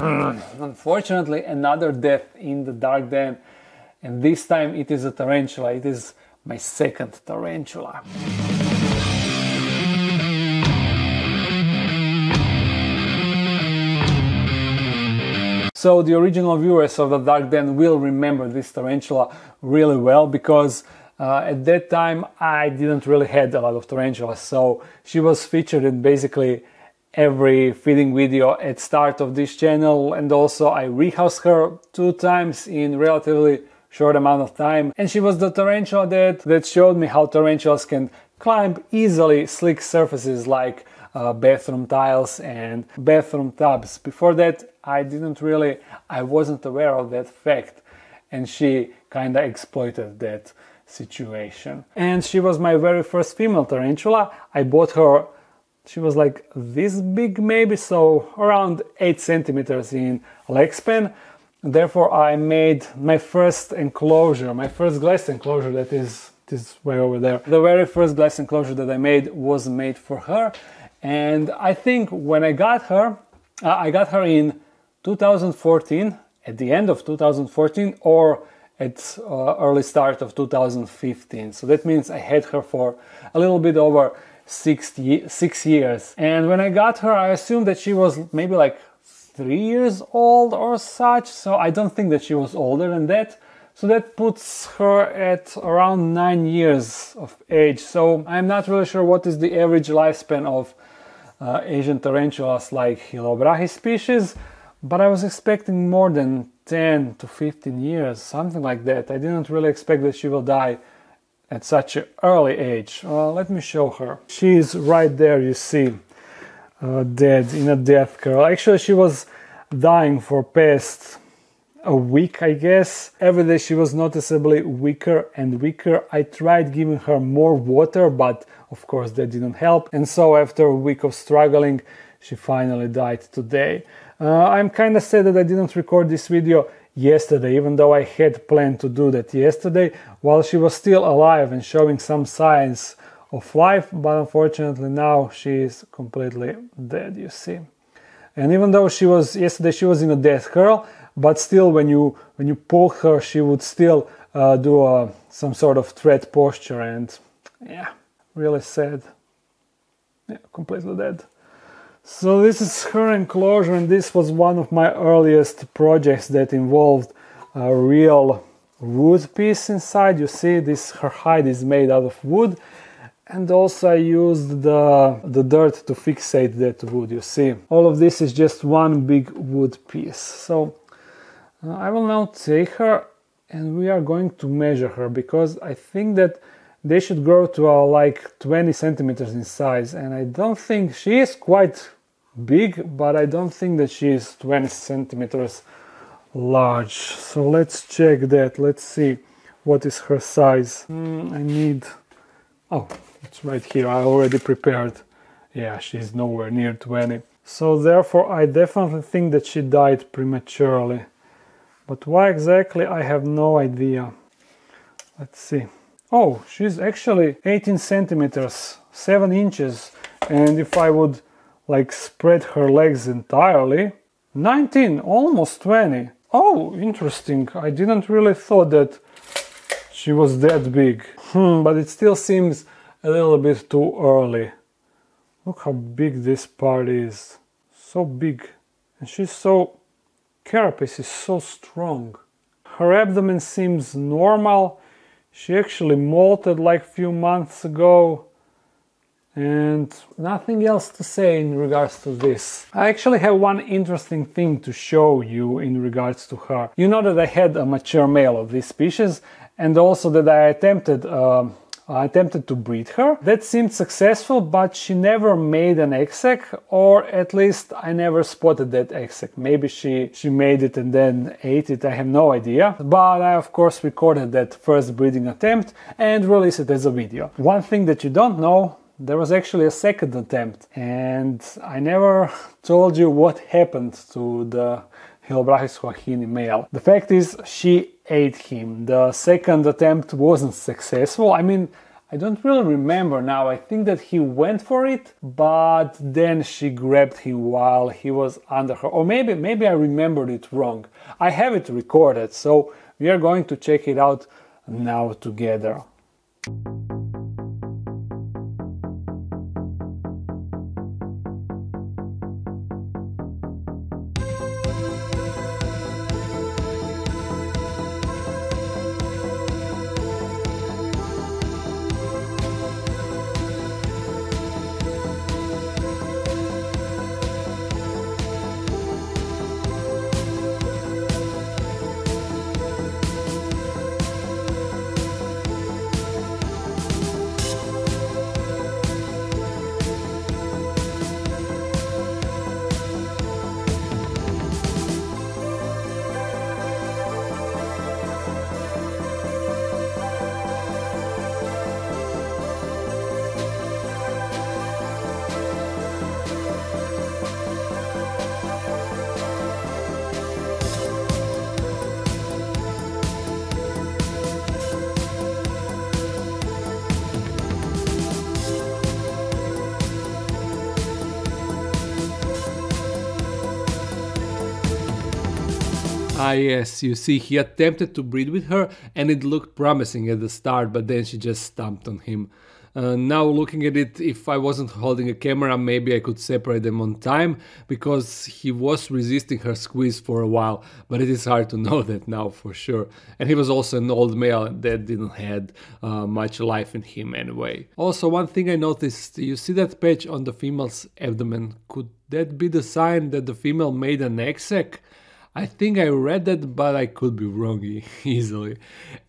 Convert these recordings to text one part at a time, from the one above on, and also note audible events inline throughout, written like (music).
(clears throat) Unfortunately, another death in the dark den, and this time it is a tarantula. It is my second tarantula. So the original viewers of the Dark Den will remember this tarantula really well because uh, at that time I didn't really had a lot of tarantulas. So she was featured in basically every feeding video at start of this channel and also I rehoused her two times in relatively short amount of time and she was the tarantula that, that showed me how tarantulas can climb easily slick surfaces like uh, bathroom tiles and bathroom tubs. Before that I didn't really, I wasn't aware of that fact and she kinda exploited that situation. And she was my very first female tarantula. I bought her she was like this big maybe so around 8 centimeters in leg span. Therefore i made my first enclosure my first glass enclosure that is this way over there. The very first glass enclosure that i made was made for her. And i think when i got her uh, i got her in 2014 at the end of 2014 or at uh, early start of 2015 so that means i had her for a little bit over six, six years. And when I got her, I assumed that she was maybe like three years old or such. So I don't think that she was older than that. So that puts her at around nine years of age. So I'm not really sure what is the average lifespan of uh, Asian tarantulas like Chilobrachys species, but I was expecting more than 10 to 15 years, something like that. I didn't really expect that she will die at such an early age. Uh, let me show her. She's right there, you see, uh, dead in a death curl. Actually, she was dying for past a week, I guess. Every day she was noticeably weaker and weaker. I tried giving her more water, but of course that didn't help. And so after a week of struggling, she finally died today. Uh, I'm kind of sad that I didn't record this video yesterday, even though I had planned to do that yesterday while she was still alive and showing some signs of life, but unfortunately now she is completely dead, you see. And even though she was yesterday she was in a death curl, but still when you when you poke her she would still uh, do a, uh, some sort of threat posture and yeah, really sad. Yeah, completely dead. So this is her enclosure and this was one of my earliest projects that involved a real wood piece inside. You see this her hide is made out of wood and also I used the, the dirt to fixate that wood, you see. All of this is just one big wood piece. So uh, I will now take her and we are going to measure her because I think that they should grow to uh, like 20 centimeters in size. And I don't think she is quite big but I don't think that she is 20 centimeters large. So let's check that. Let's see what is her size. Mm, I need oh it's right here. I already prepared. Yeah she's nowhere near 20 so therefore I definitely think that she died prematurely. But why exactly I have no idea. Let's see Oh, she's actually 18 centimeters, 7 inches. And if I would like spread her legs entirely, 19, almost 20. Oh, interesting. I didn't really thought that she was that big. Hmm, but it still seems a little bit too early. Look how big this part is. So big. And she's so... Carapace is so strong. Her abdomen seems normal she actually molted like few months ago and nothing else to say in regards to this. I actually have one interesting thing to show you in regards to her. You know that I had a mature male of this species and also that I attempted uh, attempted to breed her. That seemed successful, but she never made an egg sac, or at least I never spotted that egg sac. Maybe she, she made it and then ate it, I have no idea. But I of course recorded that first breeding attempt and released it as a video. One thing that you don't know there was actually a second attempt and I never (laughs) told you what happened to the Chilobrachys huahini male. The fact is she ate him. The second attempt wasn't successful. I mean, I don't really remember now. I think that he went for it, but then she grabbed him while he was under her. Or maybe maybe I remembered it wrong. I have it recorded, so we are going to check it out now together. Ah, yes, you see, he attempted to breed with her and it looked promising at the start, but then she just stomped on him. Uh, now looking at it, if I wasn't holding a camera, maybe I could separate them on time because he was resisting her squeeze for a while, but it is hard to (laughs) know that now for sure. And he was also an old male that didn't had uh, much life in him anyway. Also, one thing I noticed, you see that patch on the female's abdomen? Could that be the sign that the female made an egg sac? I think I read that, but I could be wrong (laughs) easily.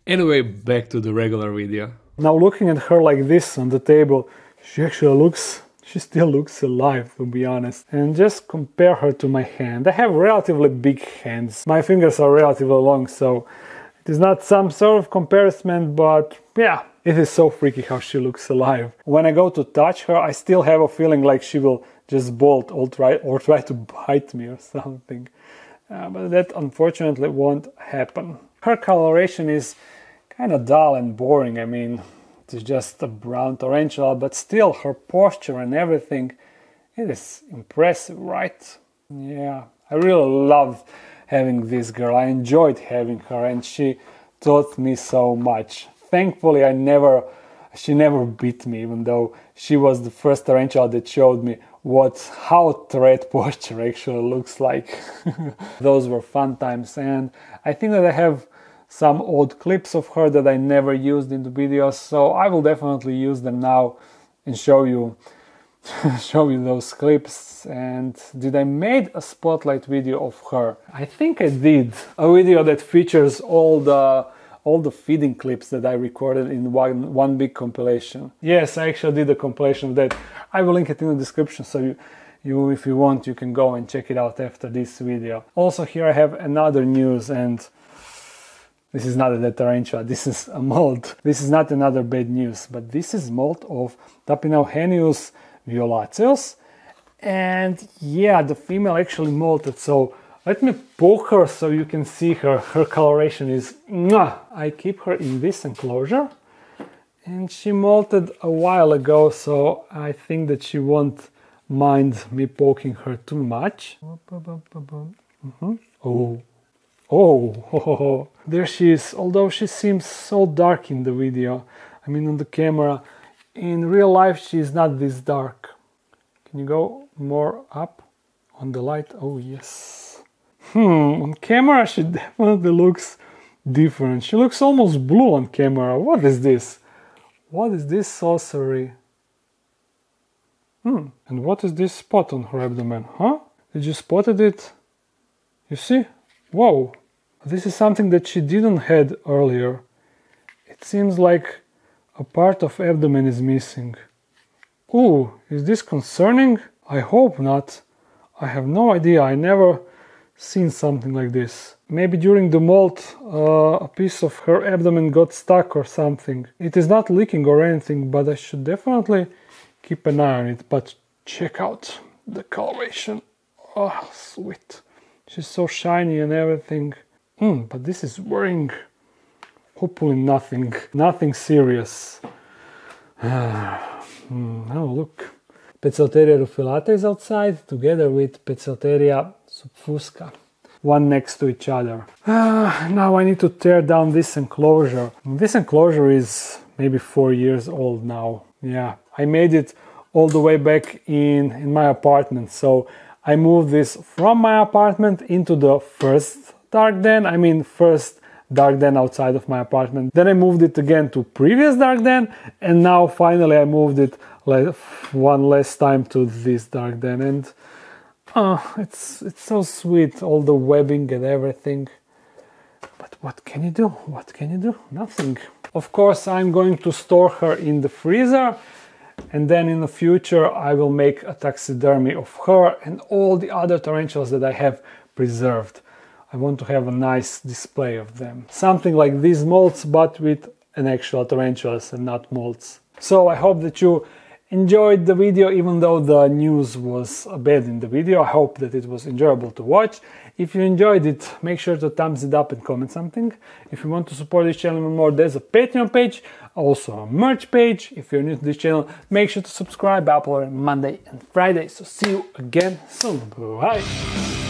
Anyway, back to the regular video. Now looking at her like this on the table, she actually looks, (laughs) she still looks alive to be honest. And just compare her to my hand. I have relatively big hands. My fingers are relatively long, so it is not some sort of comparison, but yeah, it is so freaky how she looks alive. When I go to touch her, I still have a feeling like she will just bolt or try, or try to bite me or (laughs) something uh, but that unfortunately won't happen. Her coloration is kind of dull and boring. I mean, it's just a brown tarantula, but still her posture and everything, it is impressive, right? Yeah, I really loved having this girl. I enjoyed having her and she taught me so much. Thankfully, I never, she never beat me, even though she was the first tarantula that showed me what how thread posture actually looks like. (laughs) Those were fun times, and I think that I have some old clips of her that I never used in the videos, so I will definitely use them now and show you (laughs) show you those clips and did I made a spotlight video of her? I think I did. A video that features all the all the feeding clips that I recorded in one, one big compilation. Yes, I actually did a compilation of that. I will link it in the description so you, you, if you want, you can go and check it out after this video. Also here I have another news and this is not a tarantula, this is a molt. This is not another bad news, but this is molt of Tapinauchenius violaceus. And yeah, the female actually molted, so let me poke her so you can see her. Her coloration is mwah. I keep her in this enclosure and she molted a while ago so I think that she won't mind me poking her too much. Mm-hmm. Oh. oh, oh, (laughs) there she is. Although she seems so dark in the video, I mean on the camera, in real life she is not this dark. Can you go more up on the light? Oh yes. Hmm, on camera she definitely looks different. She looks almost blue on camera. What is this? What is this sorcery? Hmm, and what is this spot on her abdomen, huh? Did you spotted it? You see? Whoa! This is something that she didn't had earlier. It seems like a part of abdomen is missing. Ooh, is this concerning? I hope not. I have no idea. I never seen something like this. Maybe during the molt uh, a piece of her abdomen got stuck or something. It is not leaking or anything, but I should definitely keep an eye on it. But check out the coloration. Oh, sweet. She's so shiny and everything. Mm, but this is worrying. Hopefully nothing, nothing serious. (sighs) mm, oh, look. Poecilotheria rufilata is outside together with Poecilotheria subfusca, one next to each other. Uh, now I need to tear down this enclosure. This enclosure is maybe four years old now. Yeah, I made it all the way back in, in my apartment. So I moved this from my apartment into the first dark den. I mean, first dark den outside of my apartment. Then I moved it again to previous dark den, and now finally I moved it like one last time to this dark den. And oh, it's it's so sweet, all the webbing and everything. But what can you do? What can you do? Nothing. Of course, I'm going to store her in the freezer and then in the future I will make a taxidermy of her and all the other tarantulas that I have preserved. I want to have a nice display of them. Something like these molds but with an actual tarantulas and not molds. So I hope that you enjoyed the video even though the news was bad in the video. I hope that it was enjoyable to watch. If you enjoyed it, make sure to thumbs it up and comment something. If you want to support this channel more, there's a Patreon page, also a merch page. If you're new to this channel, make sure to subscribe. I upload Monday and Friday. So see you again soon. Bye.